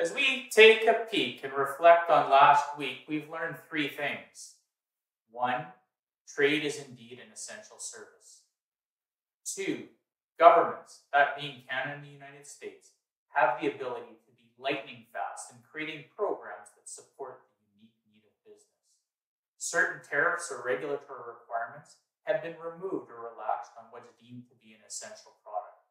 As we take a peek and reflect on last week, we've learned three things. One, trade is indeed an essential service. Two, governments, that being Canada and the United States, have the ability to be lightning fast in creating programs that support the unique need of business. Certain tariffs or regulatory requirements have been removed or relaxed on what's deemed to be an essential product.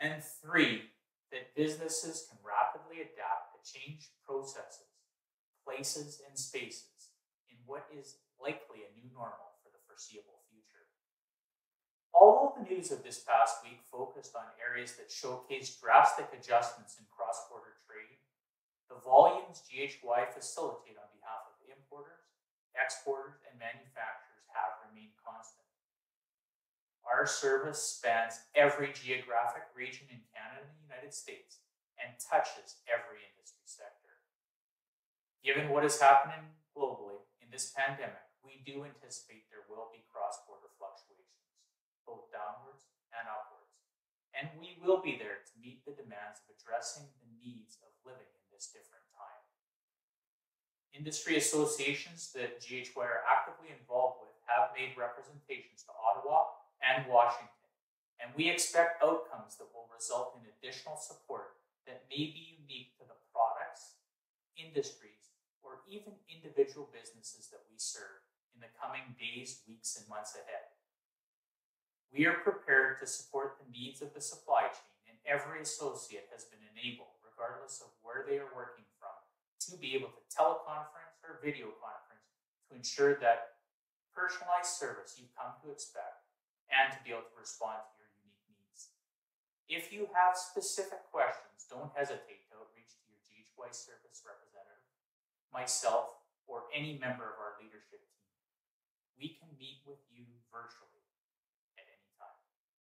And three, that businesses can rapidly adapt to change processes, places, and spaces in what is likely a new normal for the foreseeable future. Although the news of this past week focused on areas that showcase drastic adjustments in cross border trade, the volumes GHY facilitate on behalf of importers, exporters, and manufacturers have remained constant. Our service spans every geographic region in Canada and the United States and touches every industry sector. Given what is happening globally in this pandemic, we do anticipate there will be cross-border fluctuations, both downwards and upwards. And we will be there to meet the demands of addressing the needs of living in this different time. Industry associations that GHY are actively involved with have made representations to Ottawa and Washington. And we expect outcomes that will result in additional support that may be unique to the products, industries, or even individual businesses that we serve in the coming days, weeks, and months ahead. We are prepared to support the needs of the supply chain, and every associate has been enabled, regardless of where they are working from, to be able to teleconference or video conference to ensure that personalized service you've come to expect and to be able to respond to your unique needs. If you have specific questions, don't hesitate to outreach to your GHY service representative, myself, or any member of our leadership team. We can meet with you virtually